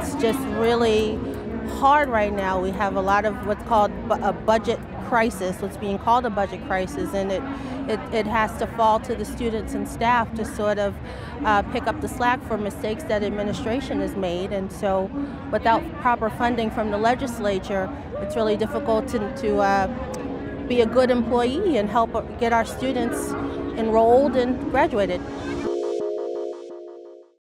it's just really hard right now. We have a lot of what's called a budget crisis, what's being called a budget crisis, and it, it, it has to fall to the students and staff to sort of uh, pick up the slack for mistakes that administration has made. And so without proper funding from the legislature, it's really difficult to, to uh, be a good employee and help get our students enrolled and graduated.